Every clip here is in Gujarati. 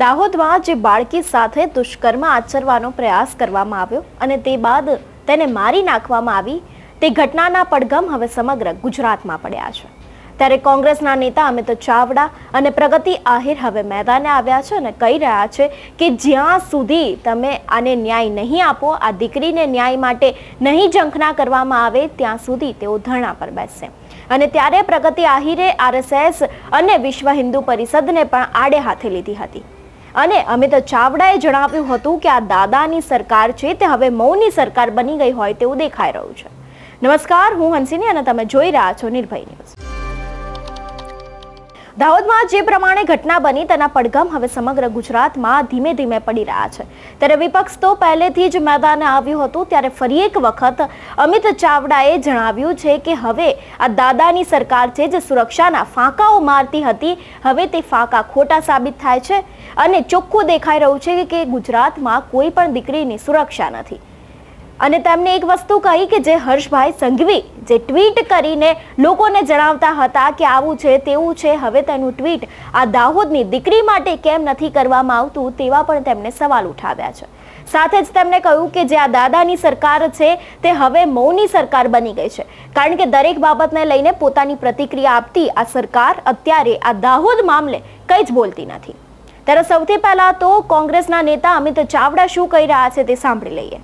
દાહોદમાં જે બાળકી સાથે દુષ્કર્મ આચરવાનો પ્રયાસ કરવામાં આવ્યો અને તે બાદ તેને મારી નાખવામાં આવી. તે ઘટનાના પડઘમ હવે સમગ્ર ગુજરાતમાં પડ્યા છે. ત્યારે કોંગ્રેસના નેતા અમિત ચાવડા અને પ્રગતિ આહિર હવે મેદાને આવ્યા છે અને કહી રહ્યા છે કે જ્યાં સુધી તમે આને ન્યાય નહીં આપો, આ દીકરીને ન્યાય માટે નહીં ઝંખના કરવામાં આવે, ત્યાં સુધી તેઓ ધરણા પર બેસશે. અને ત્યારે પ્રગતિ આહિરે, આરએસએસ અને વિશ્વ હિન્દુ પરિષદને પણ આડે હાથે લીધી હતી. અને અમિત ચાવડાએ જણાવ્યું હતું કે આ દાદાની સરકાર છે, તે હવે મૌની સરકાર બની ગઈ હોય તેવું દેખાઈ રહ્યું છે. નમસ્કાર, હું હંસિની અને તમે જોઈ રહ્યા છો નિર્ભય ન્યૂઝ. દાહોદમાં જે પ્રમાણે ઘટના બની તેના પડઘમ હવે સમગ્ર ગુજરાતમાં ધીમે ધીમે પડી રહ્યા છે. ત્યારે વિપક્ષ તો પહેલેથી જ મેદાને આવ્યું હતું, ત્યારે ફરી એક વખત અમિત ચાવડાએ જણાવ્યું છે કે હવે આ દાદાની સરકાર છે જે સુરક્ષાના ફાંકાઓ મારતી હતી, હવે તે ફાંકા ખોટા સાબિત થાય છે અને ચોખ્ખું દેખાઈ રહ્યું છે કે ગુજરાતમાં કોઈ પણ દીકરીની સુરક્ષા નથી. અને તેમને એક વસ્તુ કહી કે જે હર્ષભાઈ સંઘવી જે ટ્વીટ કરીને લોકોને જણાવતા હતા કે આવું છે, તેવું છે, હવે તેનું ટ્વીટ આ દાહોદની દીકરી માટે કેમ નથી કરવામાં આવતું તેવા પણ તેમણે સવાલ ઉઠાવ્યા છે. સાથે જ તેમણે કહ્યું કે જે આ દાદાની સરકાર છે, તે હવે મૌની સરકાર બની ગઈ છે. કારણ કે દરેક બાબતને લઈને પોતાની પ્રતિક્રિયા આપતી આ સરકાર અત્યારે આ દાહોદ મામલે કંઈ જ બોલતી નથી. ત્યારે સૌથી પહેલા તો કોંગ્રેસના નેતા અમિત ચાવડા શું કહી રહ્યા છે તે સાંભળી લઈએ.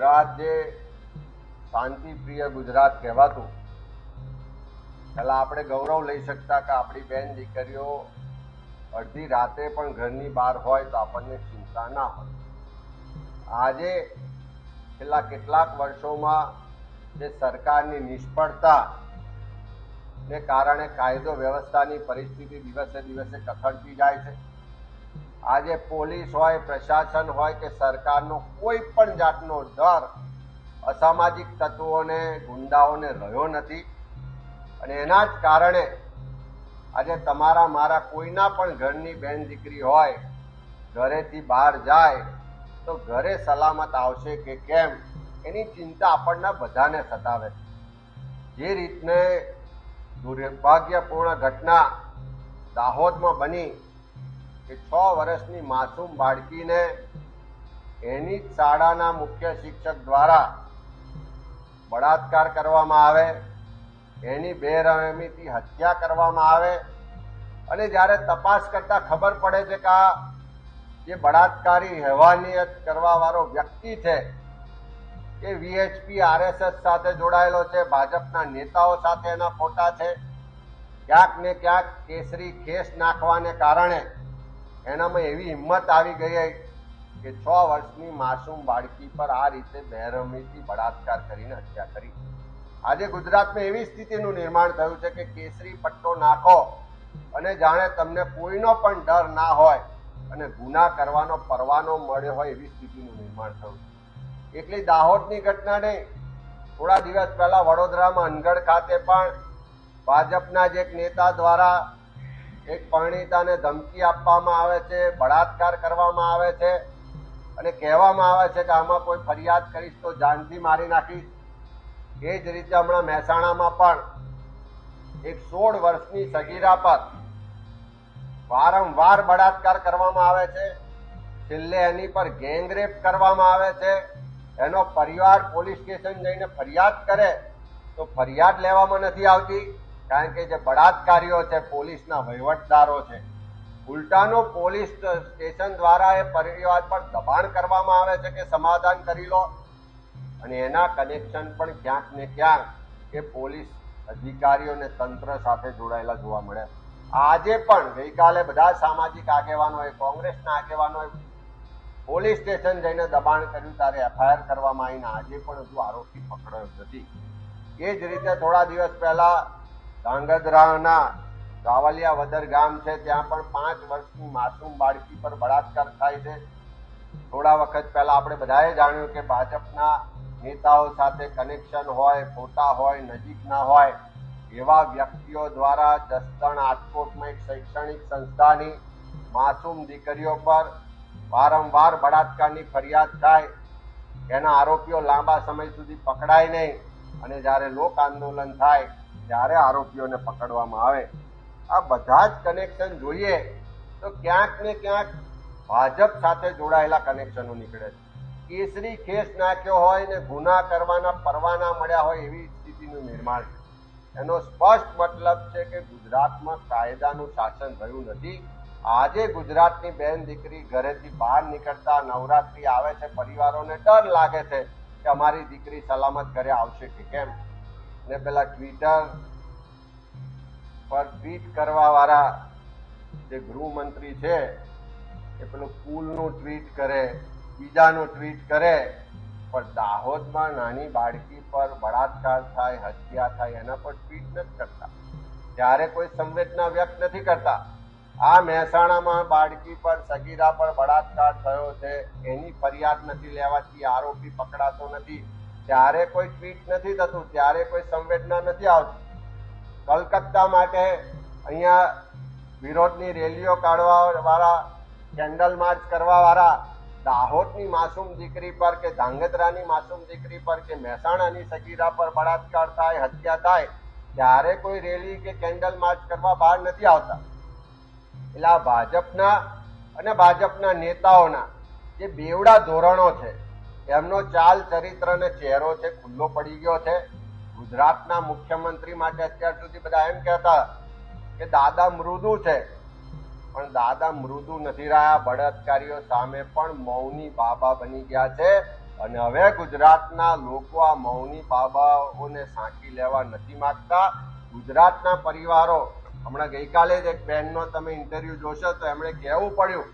ગુજરાત જે શાંતિ પ્રિય ગુજરાત કહેવાતું. પહેલા આપણે ગૌરવ લઈ શકતા કે આપણી બેન દીકરીઓ અડધી રાતે પણ ઘરની બહાર હોય તો આપણને ચિંતા ના હોય. આજે છેલ્લા કેટલાક વર્ષોમાં જે સરકારની નિષ્ફળતા ને કારણે કાયદો વ્યવસ્થાની પરિસ્થિતિ દિવસે દિવસે કથળતી જાય છે. આજે પોલીસ હોય, પ્રશાસન હોય કે સરકારનો કોઈ પણ જાતનો ડર અસામાજિક તત્વોને, ગુંડાઓને રહ્યો નથી. અને એના જ કારણે આજે તમારા, મારા કોઈના પણ ઘરની બેન દીકરી હોય, ઘરેથી બહાર જાય, તો ઘરે સલામત આવશે કે કેમ? એની ચિંતા આપણને બધાને સતાવે છે. જે રીતને દુર્ભાગ્યપૂર્ણ ઘટના દાહોદમાં બની કે છ વર્ષની માસૂમ બાળકીને એની શાળાના મુખ્ય શિક્ષક દ્વારા બળાત્કાર કરવામાં આવે, એની બેરહેમીથી હત્યા કરવામાં આવે અને જ્યારે તપાસ કરતા ખબર પડે છે કે આ જે બળાત્કારી હેવાનિયત કરવાવાળો વ્યક્તિ છે એ વીએચપી, આરએસએસ સાથે જોડાયેલો છે, ભાજપના નેતાઓ સાથે એના ફોટા છે. ક્યાંક ને ક્યાંક કેસરી ખેસ નાખવાને કારણે એનામાં એવી હિંમત આવી ગઈ કે છ વર્ષની માસૂમ બાળકી પર આ રીતે બેરમીથી બળાત્કાર કરીને હત્યા કરી. આજે ગુજરાતમાં એવી સ્થિતિનું નિર્માણ થયું છે કે કેસરી પટ્ટો નાખો અને જાણે તમને કોઈનો પણ ડર ના હોય અને ગુના કરવાનો પરવાનો મળ્યો હોય એવી સ્થિતિનું નિર્માણ થયું. એટલી દાહોદની ઘટના નહીં, થોડા દિવસ પહેલા વડોદરામાં અનગઢ ખાતે પણ ભાજપના જ એક નેતા દ્વારા એક પરિણીતાને ધમકી આપવામાં આવે છે, બળાત્કાર કરવામાં આવે છે અને કહેવામાં આવે છે કે આમાં કોઈ ફરિયાદ કરીશ તો જાનથી મારી નાખીશ. એ જ રીતે હમણાં મહેસાણામાં પણ એક સોળ વર્ષની સગીરા પર વારંવાર બળાત્કાર કરવામાં આવે છે. છેલ્લે એની પર ગેંગરેપ કરવામાં આવે છે. એનો પરિવાર પોલીસ સ્ટેશન જઈને ફરિયાદ કરે તો ફરિયાદ લેવામાં નથી આવતી. કારણ કે જે બળાત્કારીઓ છે, પોલીસના વહીવટદારો છે, ઉલટાનો પોલીસ સ્ટેશન દ્વારા એ પરિવાર પર દબાણ કરવામાં આવે છે કે સમાધાન કરી લો. અને એના કનેક્શન પણ ક્યાંક ને ક્યાંક એ પોલીસ અધિકારીઓ અને તંત્ર સાથે જોડાયેલા જોવા મળે. આજે પણ ગઈકાલે બધા સામાજિક આગેવાનોએ કોંગ્રેસના આગેવાનોએ પોલીસ સ્ટેશન જઈને દબાણ કર્યું ત્યારે એફઆઈઆર કરવામાં આવીને આજે પણ હજુ આરોપી પકડાયો નથી. એ જ રીતે થોડા દિવસ પહેલા ધાંગધ્રાના ગાવલિયા વદર ગામ છે, ત્યાં પણ પાંચ વર્ષની માસૂમ બાળકી પર બળાત્કાર થાય છે. થોડા વખત પહેલા આપણે બધાએ જાણ્યું કે ભાજપના નેતાઓ સાથે કનેક્શન હોય, ફોટા હોય નજીકના હોય, એવા વ્યક્તિઓ દ્વારા જસદણ રાજકોટમાં એક શૈક્ષણિક સંસ્થાની માસૂમ દીકરીઓ પર વારંવાર બળાત્કારની ફરિયાદ થાય. એના આરોપીઓ લાંબા સમય સુધી પકડાય નહીં અને જ્યારે લોક આંદોલન થાય ત્યારે આરોપીઓને પકડવામાં આવે, આ બધા જ કનેક્શન જોઈએ તો ક્યાંક ને ક્યાંક ભાજપ સાથે જોડાયેલા કનેક્શનો નીકળે છે. કેસરી ખેસ નાખ્યો હોય ને ગુના કરવાના પરવાના મળ્યા હોય એવી સ્થિતિનું નિર્માણ છે. એનો સ્પષ્ટ મતલબ છે કે ગુજરાતમાં કાયદાનું શાસન થયું નથી. આજે ગુજરાતની બેન દીકરી ઘરેથી બહાર નીકળતા નવરાત્રી આવે છે, પરિવારોને ડર લાગે છે કે અમારી દીકરી સલામત ઘરે આવશે કે કેમ? ને પેલા ટ્વિટર પર ટ્વીટ કરવા વાળા જે ગૃહમંત્રી છે, એ પેલું પુલનું ટ્વીટ કરે, બીજાનું ટ્વીટ કરે, પણ દાહોદમાં નાની બાળકી પર બળાત્કાર થાય, હત્યા થાય, એના પર ટ્વીટ નથી કરતા. ત્યારે કોઈ સંવેદના વ્યક્ત નથી કરતા. આ મહેસાણામાં બાળકી પર સગીરા પર બળાત્કાર થયો છે, એની ફરિયાદ નથી લેવાતી, આરોપી પકડાતો નથી. ત્યારે કોઈ ટ્વીટ નથી થતું, ત્યારે કોઈ સંવેદના નથી આવતી. કલકત્તા માટે અહીંયા વિરોધની રેલીઓ કાઢવા વાળા કેન્ડલ માર્ચ કરવા વાળા દાહોદની માસૂમ દીકરી પર કે ધાંગધ્રાની માસૂમ દીકરી પર કે મહેસાણાની સગીરા પર બળાત્કાર થાય, હત્યા થાય, ત્યારે કોઈ રેલી કે કેન્ડલ માર્ચ કરવા બહાર નથી આવતા. એટલે આ ભાજપના અને ભાજપના નેતાઓના જે બેવડા ધોરણો છે એમનો ચાલ ચરિત્ર અને ચહેરો છે, ખુલ્લો પડી ગયો છે. ગુજરાતના મુખ્યમંત્રી માટે અત્યાર સુધી બધા એમ કહેતા કે દાદા મૃદુ છે. પણ દાદા મૃદુ નથી રહ્યા. બળાત્કારીઓ સામે પણ મૌની બાબા બની ગયા છે અને હવે ગુજરાતના લોકો આ મૌની બાબાઓને સાંકી લેવા નથી માંગતા. ગુજરાતના પરિવારો, હમણાં ગઈકાલે જ એક બહેનનો તમે ઇન્ટરવ્યુ જોશો તો એમણે કહેવું પડ્યું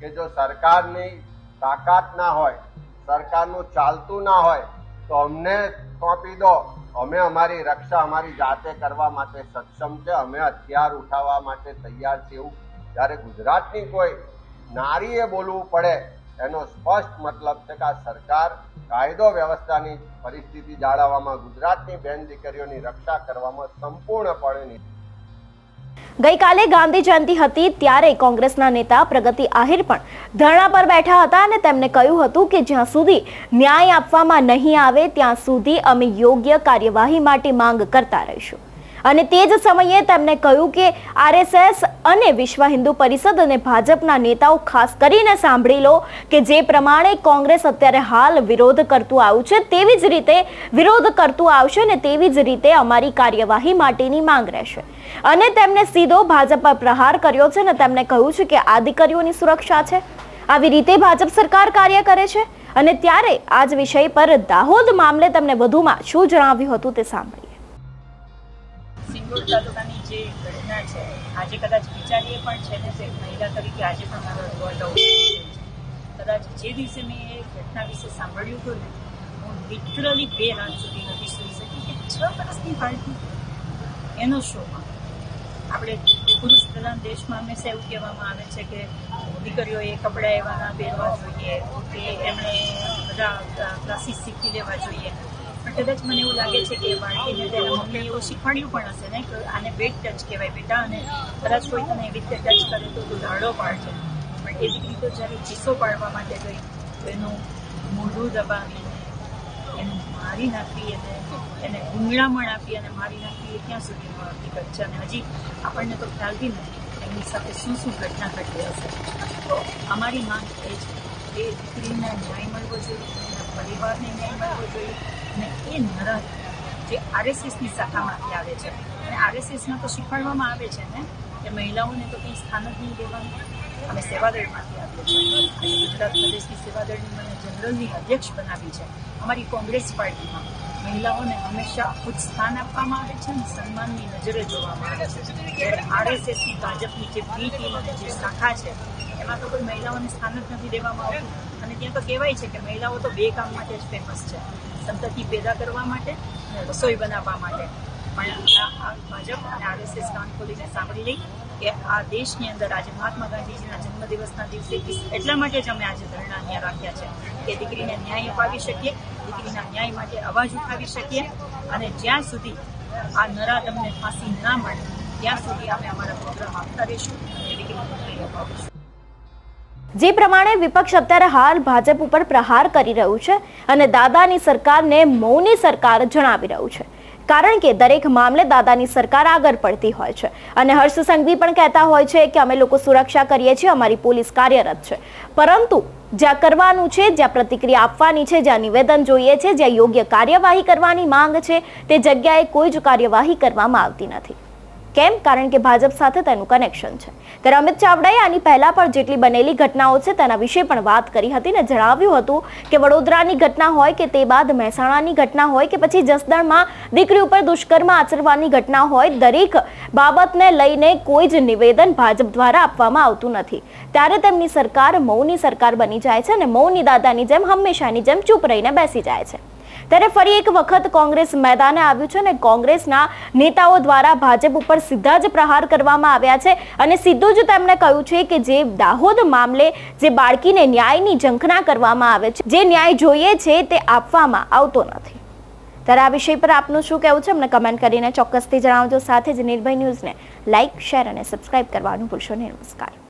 કે જો સરકારની તાકાત ના હોય સરકારનું ચાલતું ના હોય તો અમને સોંપી દો. અમે અમારી રક્ષા અમારી જાતે કરવા માટે સક્ષમ છે. અમે હથિયાર ઉઠાવવા માટે તૈયાર છે એવું. જ્યારે ગુજરાતની કોઈ નારીએ બોલવું પડે, એનો સ્પષ્ટ મતલબ છે કે આ સરકાર કાયદો વ્યવસ્થાની પરિસ્થિતિ જાળવવામાં ગુજરાતની બેન દીકરીઓની રક્ષા કરવામાં સંપૂર્ણપણે ગઈકાલે ગાંધી જયંતિ હતી ત્યારે કોંગ્રેસના નેતા પ્રગતિ આહિર પણ ધરણા પર બેઠા હતા અને તેમણે કહ્યું હતું કે જ્યાં સુધી ન્યાય આપવામાં નહીં આવે, ત્યાં સુધી અમે યોગ્ય કાર્યવાહી માટે માંગ કરતા રહીશું. અને તે જ સમયે તેમણે કહ્યું કે આરએસએસ અને વિશ્વ હિન્દુ પરિષદ અને ભાજપના નેતાઓ ખાસ કરીને સાંભળી લો કે જે પ્રમાણે કોંગ્રેસ અત્યારે હાલ વિરોધ કરતું આવ્યું છે, તેવી જ રીતે વિરોધ કરતું આવશે અને તેવી જ રીતે અમારી કાર્યવાહી માટેની માંગ રહેશે. અને તેમણે સીધો ભાજપ પર પ્રહાર કર્યો છે અને તેમણે કહ્યું છે કે આ દીકરીઓની સુરક્ષા છે. આવી રીતે ભાજપ સરકાર કાર્ય કરે છે. અને ત્યારે આ જ વિષય પર દાહોદ મામલે તમને વધુમાં શું જણાવ્યું હતું તે સાંભળીએ. સિંગોડ તાલુકાની જે ઘટના છે, આજે કદાચ વિચારીએ પણ છે ને જે મહિલા તરીકે આજે પણ મારો રોલ કદાચ જે દિવસે મેં એ ઘટના વિશે સાંભળ્યું હતું ને, હું લિટરલી બે હાથ સુધી નથી સુઈ શકી કે છ વર્ષની બાળકી એનો શોમાં આપણે પુરુષ પ્રધાન દેશમાં હંમેશા એવું કહેવામાં આવે છે કે દીકરીઓએ કપડાં એવા ના પહેરવા જોઈએ, કે એમણે બધા ક્લાસીસ શીખી લેવા જોઈએ. પણ કદાચ મને એવું લાગે છે કે બાળકીને તેના મમ્મીએ એવું શીખવાડ્યું પણ હશે ને કે આને બેટ ટચ કહેવાય, બેટા અને કદાચ કોઈ તને એવી રીતે ટચ કરે તો તું દાડો પાડજે. પણ એ દીકરી તો જ્યારે ચીસો પાડવા માટે ગઈ, તો એનું મોઢું દબાવીને એને મારી નાખવી અને એને ગુંગળામણ આપી અને મારી નાખવી એ ક્યાં સુધીનો હકીકત છે અને હજી આપણને તો ખ્યાલ નથી એમની સાથે શું શું ઘટના ઘટી હશે. તો અમારી માંગ એ છે કે દીકરીને ન્યાય મળવો જોઈએ, એના પરિવારને ન્યાય મળવો જોઈએ અને એ નરક જે આરએસએસની શાખામાંથી આવે છે. અને આરએસએસમાં તો શીખવાડવામાં આવે છે ને કે મહિલાઓને તો કંઈ સ્થાન જ નહીં દેવાનું. અમે સેવાદળમાંથી આવીએ છીએ. ગુજરાત પ્રદેશની સેવાદળની મને જનરલની અધ્યક્ષ બનાવી છે અમારી કોંગ્રેસ પાર્ટીમાં. મહિલાઓને હંમેશા ઉચ્ચ સ્થાન આપવામાં આવે છે અને સન્માનની નજરે જોવામાં આવે છે. જ્યારે આરએસએસની ભાજપની જે બી ટીમ અને જે શાખા છે, એમાં તો કોઈ મહિલાઓને સ્થાન જ નથી દેવામાં આવતું. અને ત્યાં તો કહેવાય છે કે મહિલાઓ તો બે કામ માટે જ ફેમસ છે. સંતતિ પેદા કરવા માટે રસોઈ બનાવવા માટે. પણ ભાજપ અને આરએસએસ કાન ખોલીને સાંભળી લઈ કે આ દેશની અંદર આજે મહાત્મા ગાંધીજીના જન્મદિવસના દિવસે એટલા માટે જ અમે આજે ધરણા અહીંયા રાખ્યા છે કે દીકરીને ન્યાય અપાવી શકીએ, દીકરીના ન્યાય માટે અવાજ ઉઠાવી શકીએ અને જ્યાં સુધી આ નરાધમને ફાંસી ના મળે, ત્યાં સુધી અમે અમારા પ્રોગ્રામ આપતા રહીશું દીકરીને ન્યાય અપાવીશું. જે પ્રમાણે વિપક્ષ અત્યારે હાલ ભાજપ ઉપર પ્રહાર કરી રહ્યું છે અને દાદાની સરકારને મૌની સરકાર જણાવી રહ્યું છે. કારણ કે દરેક મામલે દાદાની સરકાર આગળ પડતી હોય છે. અને હર્ષ સંઘવી પણ કહેતા હોય છે કે અમે લોકો સુરક્ષા કરીએ છીએ, અમારી પોલીસ કાર્યરત છે. પરંતુ જ્યાં કરવાનું છે, જ્યાં પ્રતિક્રિયા આપવાની છે, જ્યાં નિવેદન જોઈએ છે, જ્યાં યોગ્ય કાર્યવાહી કરવાની માંગ છે, તે જગ્યાએ કોઈ જ કાર્યવાહી કરવામાં આવતી નથી. કેમ? કારણ કે ભાજપ સાથે તેનું કનેક્શન છે. ત્યારે અમિત ચાવડાએ આની પહેલા પણ જેટલી બનેલી ઘટનાઓ છે તેના વિશે પણ વાત કરી હતી ને જણાવ્યું હતું કે વડોદરાની ઘટના હોય કે તે બાદ મહેસાણાની ઘટના હોય કે પછી જસદણમાં દીકરી ઉપર દુષ્કર્મ આચરવાની ઘટના હોય, દરેક બાબતને લઈને કોઈ જ નિવેદન ભાજપ દ્વારા આપવામાં આવતું નથી. ત્યારે તેમની સરકાર મૌની સરકાર બની જાય છે અને મૌની દાદાની જેમ હંમેશાની જેમ ચૂપ રહીને બેસી જાય છે. ત્યારે ફરી એક વખત કોંગ્રેસ મેદાને આવ્યું છે અને કોંગ્રેસના નેતાઓ દ્વારા ભાજપ ઉપર સીધા જ પ્રહાર કરવામાં આવ્યા છે અને સીધું જ તેમણે કહ્યું છે કે જે દાહોદ મામલે જે બાળકીને ન્યાયની ઝંખના કરવામાં આવે છે, જે ન્યાય જોઈએ છે તે આપવામાં આવતો નથી. ત્યારે આ વિષય પર આપનું શું કહેવું છે? અમને કમેન્ટ કરીને ચોક્કસથી જણાવજો. સાથે જ નિર્ભય ન્યૂઝને લાઇક શેર અને સબસ્ક્રાઇબ કરવાનું ભૂલશો નહીં. નમસ્કાર.